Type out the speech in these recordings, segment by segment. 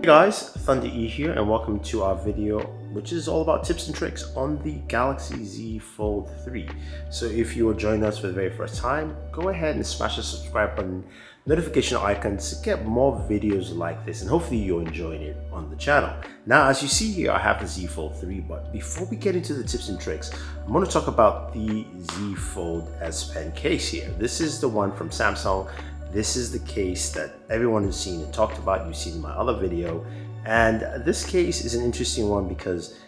Hey guys, Thunder E here and welcome to our video which is all about tips and tricks on the Galaxy Z Fold 3. So if you are joining us for the very first time, go ahead and smash the subscribe button, notification icon to get more videos like this and hopefully you're enjoying it on the channel. Now as you see here, I have the Z Fold 3 but before we get into the tips and tricks, I'm going to talk about the Z Fold S Pen case here. This is the one from Samsung this is the case that everyone has seen and talked about. You've seen in my other video. And this case is an interesting one because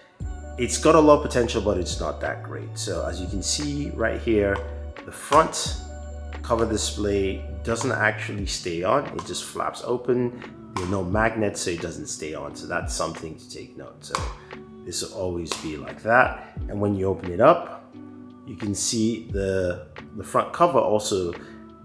it's got a lot of potential, but it's not that great. So as you can see right here, the front cover display doesn't actually stay on. It just flaps open. There are no magnets, so it doesn't stay on. So that's something to take note. So this will always be like that. And when you open it up, you can see the, the front cover also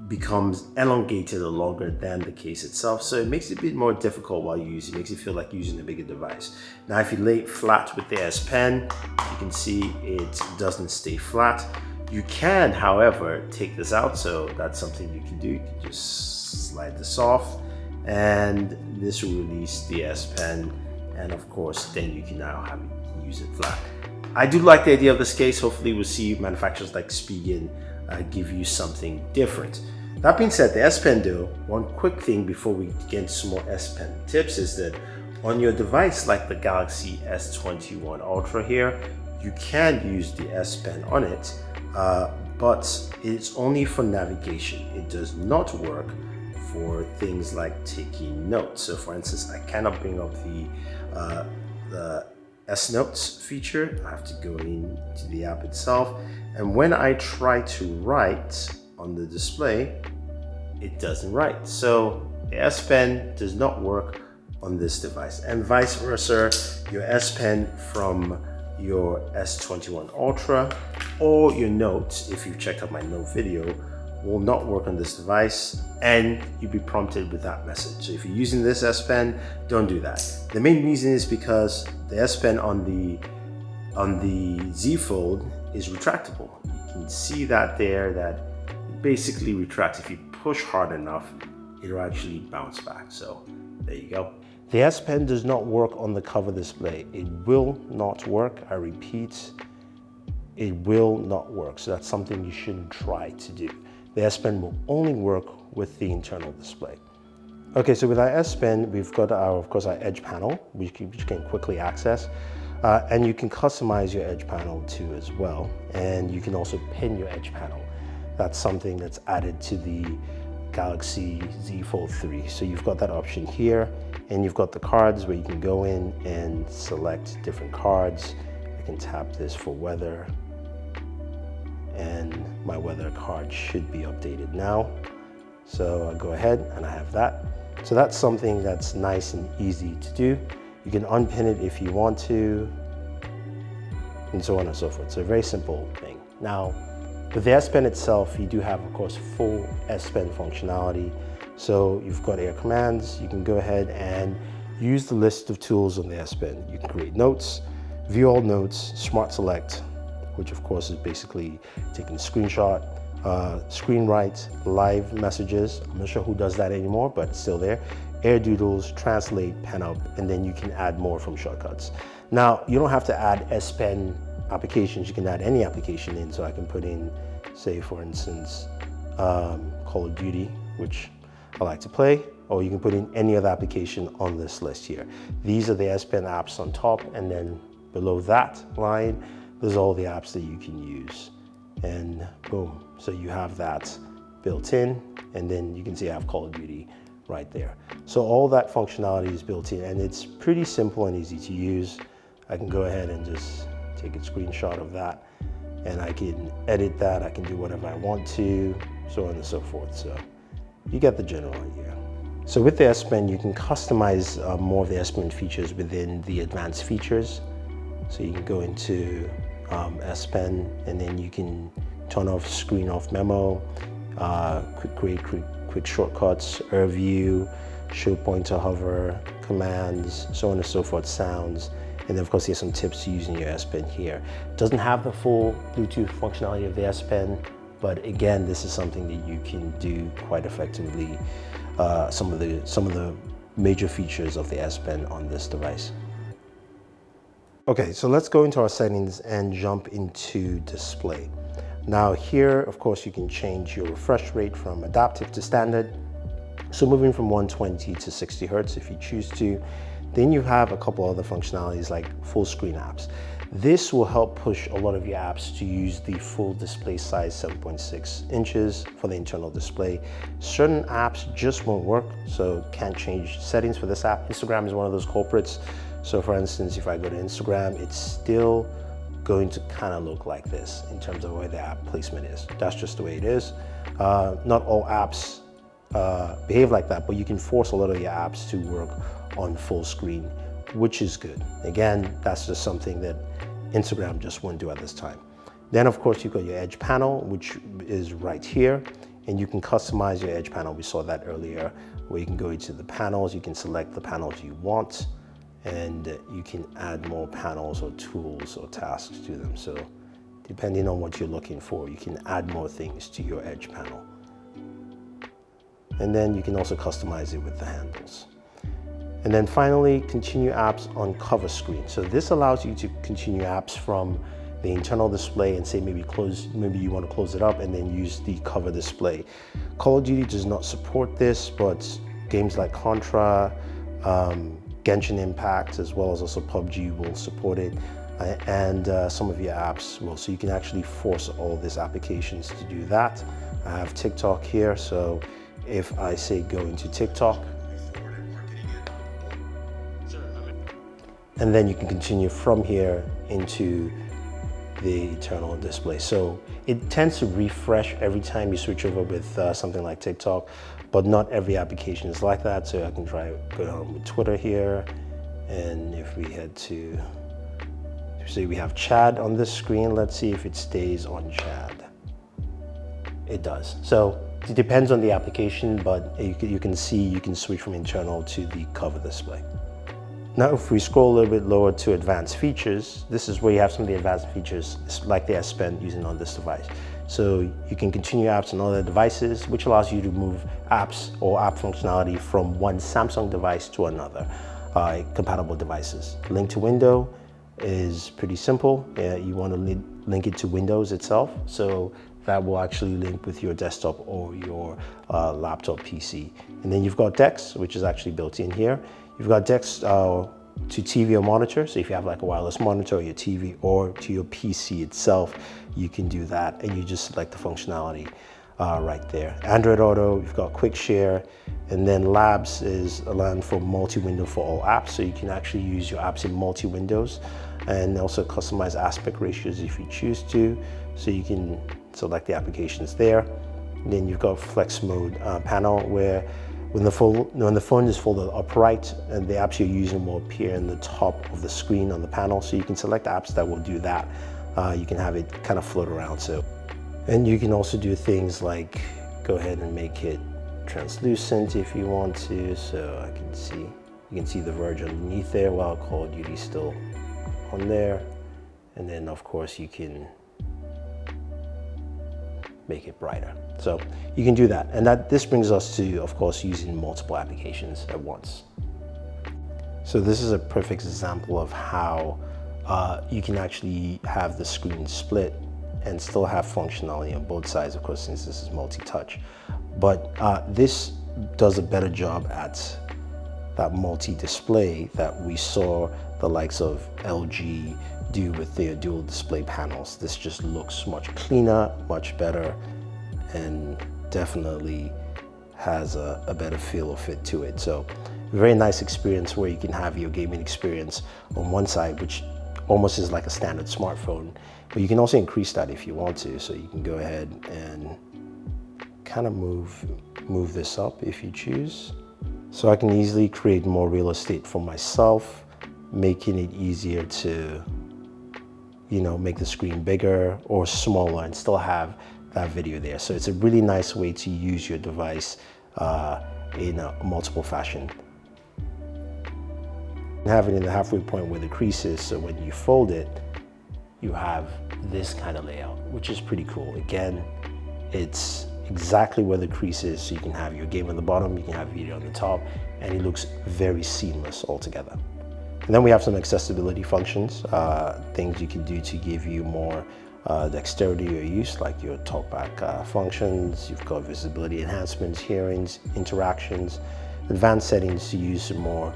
becomes elongated or longer than the case itself. So it makes it a bit more difficult while you use it. makes it feel like using a bigger device. Now, if you lay it flat with the S Pen, you can see it doesn't stay flat. You can, however, take this out. So that's something you can do. You can just slide this off and this will release the S Pen. And of course, then you can now have it, use it flat. I do like the idea of this case. Hopefully we'll see manufacturers like Spigen uh, give you something different. That being said, the S Pen though, one quick thing before we get some more S Pen tips is that on your device like the Galaxy S21 Ultra here, you can use the S Pen on it, uh, but it's only for navigation. It does not work for things like taking notes. So for instance, I cannot bring up the, uh, the S Notes feature. I have to go into the app itself. And when I try to write, on the display, it doesn't write. So the S Pen does not work on this device and vice versa. Your S Pen from your S21 Ultra or your Note, if you've checked out my Note video, will not work on this device and you'll be prompted with that message. So if you're using this S Pen, don't do that. The main reason is because the S Pen on the on the Z Fold is retractable. You can see that there that basically retracts. If you push hard enough, it'll actually bounce back. So there you go. The S Pen does not work on the cover display. It will not work. I repeat, it will not work. So that's something you shouldn't try to do. The S Pen will only work with the internal display. Okay, so with our S Pen, we've got our, of course, our edge panel, which you can quickly access. Uh, and you can customize your edge panel too as well. And you can also pin your edge panel. That's something that's added to the Galaxy Z Fold 3. So you've got that option here and you've got the cards where you can go in and select different cards. I can tap this for weather and my weather card should be updated now. So i go ahead and I have that. So that's something that's nice and easy to do. You can unpin it if you want to and so on and so forth. So a very simple thing. Now, with the S Pen itself, you do have, of course, full S Pen functionality. So you've got air commands. You can go ahead and use the list of tools on the S Pen. You can create notes, view all notes, smart select, which of course is basically taking a screenshot, uh, screen write, live messages. I'm not sure who does that anymore, but it's still there. Air doodles, translate, PENUP, and then you can add more from shortcuts. Now, you don't have to add S Pen applications, you can add any application in. So I can put in, say for instance, um, Call of Duty, which I like to play, or you can put in any other application on this list here. These are the S Pen apps on top, and then below that line, there's all the apps that you can use. And boom, so you have that built in, and then you can see I have Call of Duty right there. So all that functionality is built in, and it's pretty simple and easy to use. I can go ahead and just take a screenshot of that and I can edit that, I can do whatever I want to, so on and so forth. So you get the general idea. So with the S Pen, you can customize uh, more of the S Pen features within the advanced features. So you can go into um, S Pen and then you can turn off screen off memo, uh, quick, create quick, quick shortcuts, air view, show pointer hover, commands, so on and so forth, sounds, and then of course there's some tips using your S Pen here. It doesn't have the full Bluetooth functionality of the S Pen, but again, this is something that you can do quite effectively. Uh, some of the some of the major features of the S Pen on this device. Okay, so let's go into our settings and jump into display. Now here, of course, you can change your refresh rate from adaptive to standard. So moving from 120 to 60 Hertz if you choose to. Then you have a couple other functionalities like full screen apps. This will help push a lot of your apps to use the full display size 7.6 inches for the internal display. Certain apps just won't work, so can't change settings for this app. Instagram is one of those culprits. So for instance, if I go to Instagram, it's still going to kind of look like this in terms of where the app placement is. That's just the way it is. Uh, not all apps uh, behave like that, but you can force a lot of your apps to work on full screen, which is good. Again, that's just something that Instagram just won't do at this time. Then of course you've got your edge panel, which is right here, and you can customize your edge panel. We saw that earlier, where you can go into the panels, you can select the panels you want, and you can add more panels or tools or tasks to them. So depending on what you're looking for, you can add more things to your edge panel. And then you can also customize it with the handles. And then finally, continue apps on cover screen. So this allows you to continue apps from the internal display and say maybe close, maybe you want to close it up and then use the cover display. Call of Duty does not support this, but games like Contra, um, Genshin Impact, as well as also PUBG will support it. Uh, and uh, some of your apps will. So you can actually force all these applications to do that. I have TikTok here, so if I say go into TikTok, and then you can continue from here into the eternal display. So it tends to refresh every time you switch over with uh, something like TikTok, but not every application is like that. So I can try go on with Twitter here. And if we head to, say we have Chad on this screen, let's see if it stays on Chad. It does. So it depends on the application, but you can, see you can switch from internal to the cover display. Now if we scroll a little bit lower to advanced features, this is where you have some of the advanced features like the S Pen using on this device. So you can continue apps on other devices, which allows you to move apps or app functionality from one Samsung device to another, uh, compatible devices. Link to window is pretty simple. Uh, you want to link it to Windows itself. So that will actually link with your desktop or your uh, laptop PC. And then you've got DeX, which is actually built in here. You've got DeX uh, to TV or monitor. So if you have like a wireless monitor or your TV or to your PC itself, you can do that and you just select the functionality uh, right there. Android Auto, you've got Quick Share, and then Labs is a land for multi-window for all apps. So you can actually use your apps in multi-windows and also customize aspect ratios if you choose to. So you can select the applications there. And then you've got Flex Mode uh, panel where when the, phone, when the phone is folded upright and the apps you're using will appear in the top of the screen on the panel. So you can select apps that will do that. Uh, you can have it kind of float around. So, and you can also do things like go ahead and make it translucent if you want to. So I can see, you can see the verge underneath there while Call of Duty still on there. And then of course you can make it brighter. So you can do that. And that this brings us to, of course, using multiple applications at once. So this is a perfect example of how uh, you can actually have the screen split and still have functionality on both sides, of course, since this is multi-touch. But uh, this does a better job at that multi-display that we saw the likes of LG do with their dual display panels. This just looks much cleaner, much better, and definitely has a, a better feel or fit to it. So very nice experience where you can have your gaming experience on one side, which almost is like a standard smartphone, but you can also increase that if you want to. So you can go ahead and kind of move, move this up if you choose. So I can easily create more real estate for myself, making it easier to, you know, make the screen bigger or smaller and still have that video there. So it's a really nice way to use your device uh, in a multiple fashion. And have it in the halfway point where the crease is, so when you fold it, you have this kind of layout, which is pretty cool. Again, it's exactly where the crease is. So you can have your game on the bottom, you can have video on the top, and it looks very seamless altogether. And then we have some accessibility functions, uh, things you can do to give you more uh, dexterity or use, like your talkback uh, functions. You've got visibility enhancements, hearings, interactions, advanced settings to use more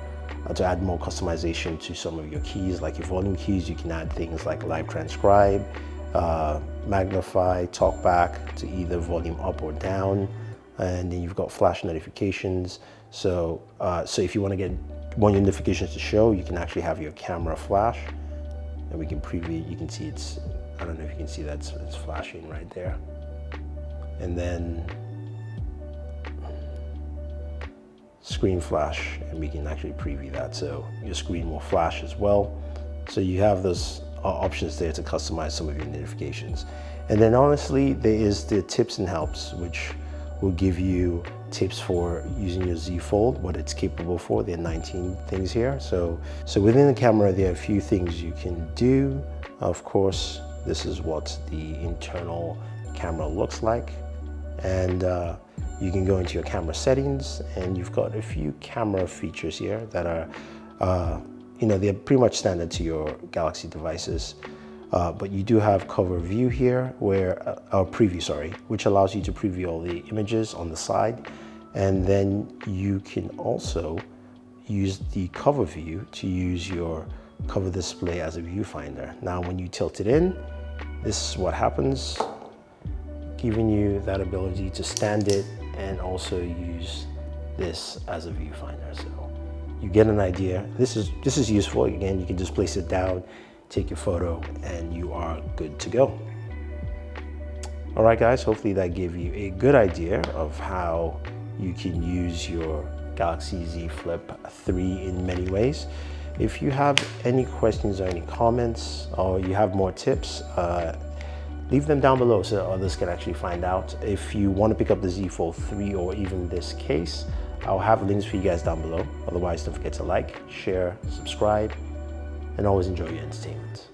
uh, to add more customization to some of your keys, like your volume keys. You can add things like live transcribe, uh, magnify, talkback to either volume up or down. And then you've got flash notifications. So, uh, so if you want to get one your notifications to show, you can actually have your camera flash and we can preview, you can see it's, I don't know if you can see that, it's, it's flashing right there. And then screen flash and we can actually preview that so your screen will flash as well so you have those uh, options there to customize some of your notifications and then honestly there is the tips and helps which will give you tips for using your Z Fold, what it's capable for. There are 19 things here. So, so within the camera, there are a few things you can do. Of course, this is what the internal camera looks like. And uh, you can go into your camera settings and you've got a few camera features here that are, uh, you know, they're pretty much standard to your Galaxy devices. Uh, but you do have cover view here where, uh, preview, sorry, which allows you to preview all the images on the side. And then you can also use the cover view to use your cover display as a viewfinder. Now, when you tilt it in, this is what happens giving you that ability to stand it and also use this as a viewfinder. So you get an idea. This is, this is useful. Again, you can just place it down, take your photo, and you are good to go. All right, guys, hopefully that gave you a good idea of how you can use your Galaxy Z Flip 3 in many ways. If you have any questions or any comments, or you have more tips, uh, leave them down below so others can actually find out. If you want to pick up the Z Fold 3 or even this case, I'll have links for you guys down below. Otherwise, don't forget to like, share, subscribe, and always enjoy your entertainment.